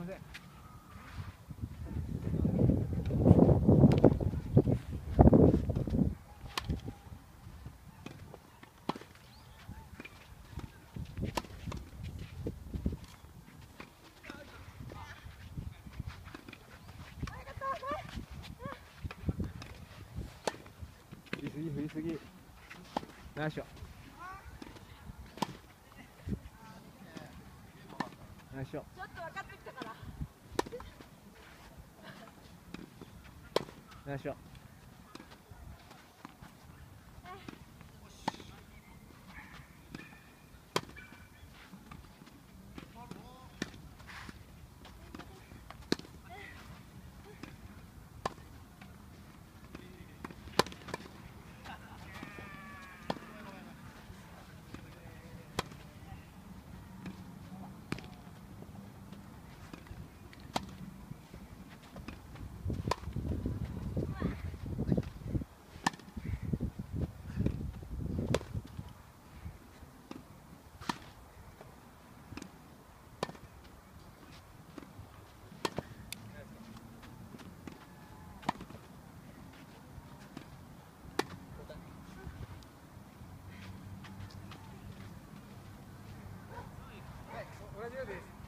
ません。振りすぎ振りすぎ。ナイスショナイスショちょっと分かってきたから。ナイスショ Молодец.